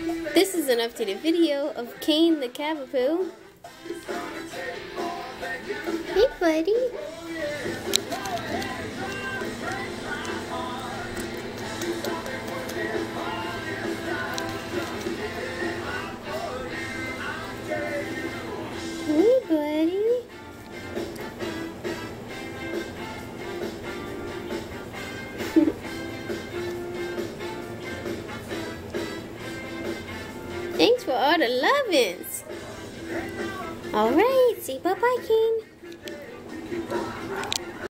This is an updated video of Kane the Cavapoo. Hey, buddy. Hey, buddy. Thanks for all the lovins. All right, say bye-bye, King.